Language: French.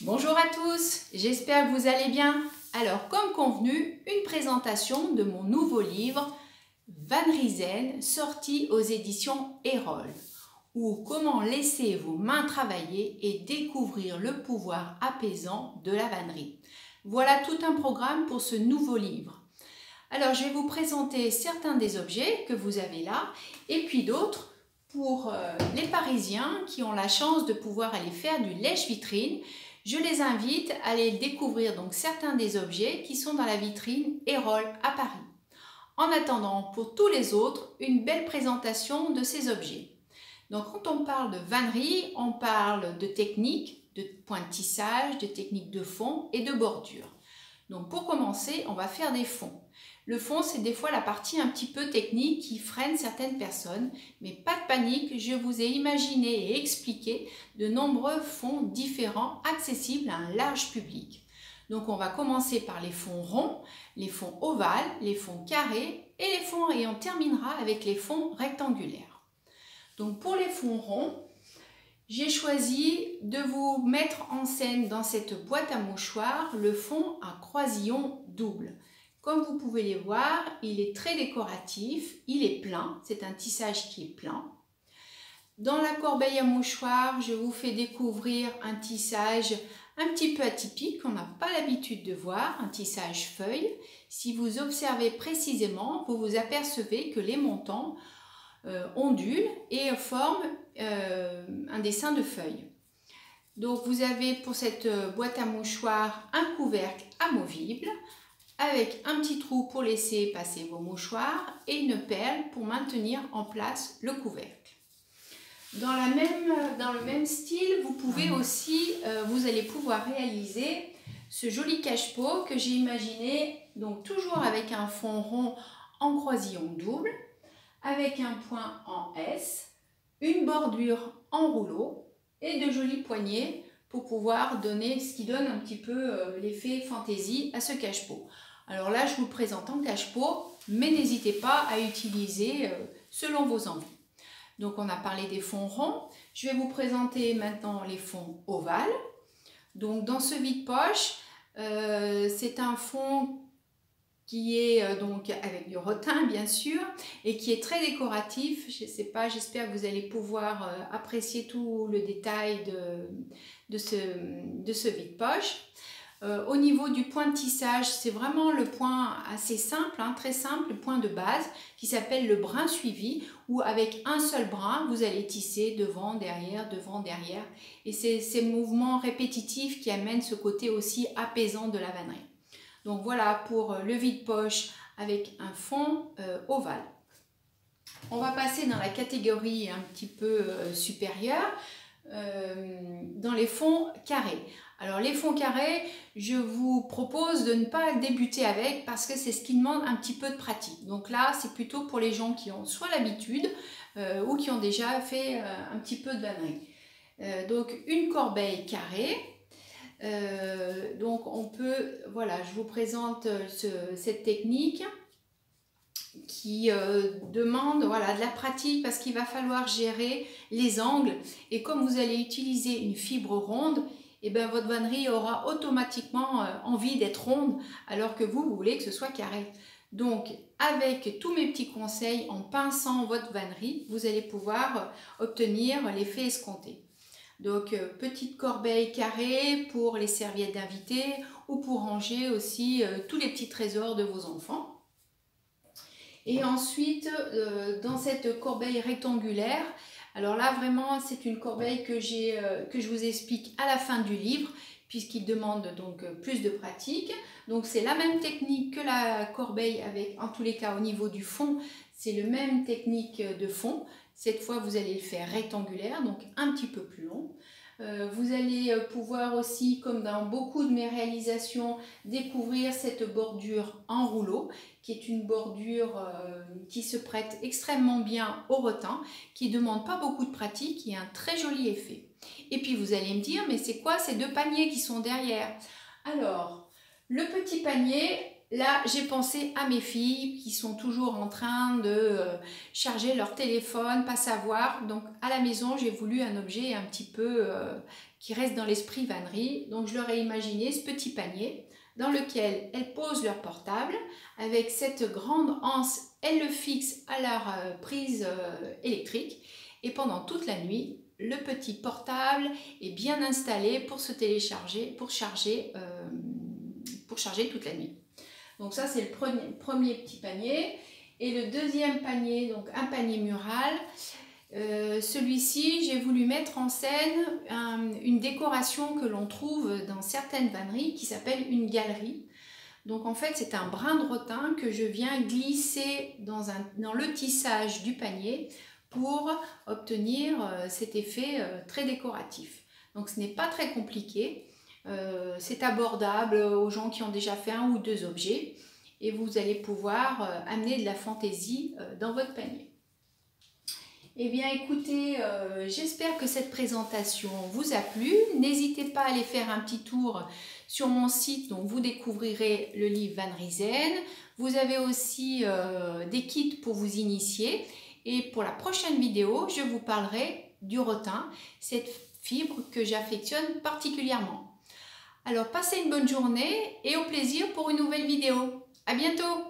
Bonjour à tous, j'espère que vous allez bien. Alors, comme convenu, une présentation de mon nouveau livre Van Riesen, sorti aux éditions Erol, ou Comment laisser vos mains travailler et découvrir le pouvoir apaisant de la vannerie. Voilà tout un programme pour ce nouveau livre. Alors, je vais vous présenter certains des objets que vous avez là, et puis d'autres pour euh, les Parisiens qui ont la chance de pouvoir aller faire du lèche-vitrine. Je les invite à aller découvrir donc certains des objets qui sont dans la vitrine Erol à Paris. En attendant, pour tous les autres, une belle présentation de ces objets. Donc quand on parle de vannerie, on parle de techniques, de pointissage, de techniques de fond et de bordure. Donc pour commencer, on va faire des fonds. Le fond, c'est des fois la partie un petit peu technique qui freine certaines personnes, mais pas de panique, je vous ai imaginé et expliqué de nombreux fonds différents accessibles à un large public. Donc on va commencer par les fonds ronds, les fonds ovales, les fonds carrés et les fonds et on terminera avec les fonds rectangulaires. Donc pour les fonds ronds, j'ai choisi de vous mettre en scène dans cette boîte à mouchoirs le fond à croisillon double. Comme vous pouvez les voir, il est très décoratif, il est plein, c'est un tissage qui est plein. Dans la corbeille à mouchoirs, je vous fais découvrir un tissage un petit peu atypique qu'on n'a pas l'habitude de voir, un tissage feuille. Si vous observez précisément, vous vous apercevez que les montants euh, ondulent et forment euh, un dessin de feuille. Donc vous avez pour cette euh, boîte à mouchoirs un couvercle amovible avec un petit trou pour laisser passer vos mouchoirs et une perle pour maintenir en place le couvercle. Dans, la même, dans le même style, vous pouvez mhm. aussi, euh, vous allez pouvoir réaliser ce joli cache-pot que j'ai imaginé, donc toujours avec un fond rond en croisillon double, avec un point en S, une bordure en rouleau et de jolies poignées pour pouvoir donner ce qui donne un petit peu euh, l'effet fantaisie à ce cache-pot. Alors là, je vous présente en cache-pot, mais n'hésitez pas à utiliser euh, selon vos envies. Donc on a parlé des fonds ronds. Je vais vous présenter maintenant les fonds ovales. Donc dans ce vide-poche, euh, c'est un fond qui est euh, donc avec du rotin bien sûr et qui est très décoratif. Je ne sais pas, j'espère que vous allez pouvoir apprécier tout le détail de, ce, de ce vide-poche. Euh, au niveau du point de tissage, c'est vraiment le point assez simple, hein, très simple, le point de base qui s'appelle le brin suivi où avec un seul brin, vous allez tisser devant, derrière, devant, derrière. Et c'est ces mouvements répétitifs qui amènent ce côté aussi apaisant de la vannerie. Donc voilà pour euh, le vide-poche avec un fond euh, ovale. On va passer dans la catégorie un petit peu supérieure, dans les fonds carrés. Alors les fonds carrés, je vous propose de ne pas débuter avec parce que c'est ce qui demande un petit peu de pratique. Donc là, c'est plutôt pour les gens qui ont soit l'habitude euh, ou qui ont déjà fait euh, un petit peu de vannerie. Euh, donc une corbeille carrée. Donc on peut, voilà, je vous présente cette technique qui demande voilà, de la pratique parce qu'il va falloir gérer les angles et comme vous allez utiliser une fibre ronde, et eh bien votre vannerie aura automatiquement euh, envie d'être ronde alors que vous, vous voulez que ce soit carré. Donc, avec tous mes petits conseils, en pinçant votre vannerie, vous allez pouvoir euh, obtenir l'effet escompté. Donc, euh, petite corbeille carrée pour les serviettes d'invités ou pour ranger aussi tous les petits trésors de vos enfants. Et ensuite, dans cette corbeille rectangulaire, alors là, vraiment, c'est une corbeille que, euh, que je vous explique à la fin du livre, puisqu'il demande donc euh, plus de pratique. Donc c'est la même technique que la corbeille avec, en tous les cas, au niveau du fond, c'est le même technique de fond. Cette fois, vous allez le faire rectangulaire, donc un petit peu plus long. Euh, vous allez euh, pouvoir aussi, comme dans beaucoup de mes réalisations, découvrir cette bordure en rouleau, qui est une bordure euh, qui se prête extrêmement bien au rotin, qui ne demande pas beaucoup de pratique, a un très joli effet. Et puis vous allez me dire, mais c'est quoi ces deux paniers qui sont derrière? Alors, le petit panier, Là, j'ai pensé à mes filles qui sont toujours en train de euh, charger leur téléphone, pas savoir. Donc à la maison, j'ai voulu un objet un petit peu euh, qui reste dans l'esprit vannerie. Donc je leur ai imaginé ce petit panier dans lequel elles posent leur portable. Avec cette grande anse, elles le fixent à leur euh, prise électrique. Et pendant toute la nuit, le petit portable est bien installé pour se télécharger, pour charger, pour charger toute la nuit. Donc ça, c'est le premier, petit panier. Et le deuxième panier, donc un panier mural, euh, celui-ci, j'ai voulu mettre en scène une décoration que l'on trouve dans certaines vanneries qui s'appelle une galerie. Donc en fait, c'est un brin de rotin que je viens glisser dans, le tissage du panier pour obtenir euh, cet effet euh, très décoratif. Donc ce n'est pas très compliqué. Euh, c'est abordable aux gens qui ont déjà fait un ou deux objets et vous allez pouvoir euh, amener de la fantaisie euh, dans votre panier. Eh bien écoutez, j'espère que cette présentation vous a plu. N'hésitez pas à aller faire un petit tour sur mon site, dont vous découvrirez le livre Van Riesen. Vous avez aussi des kits pour vous initier. Et pour la prochaine vidéo, je vous parlerai du rotin, cette fibre que j'affectionne particulièrement. Alors passez une bonne journée et au plaisir pour une nouvelle vidéo. À bientôt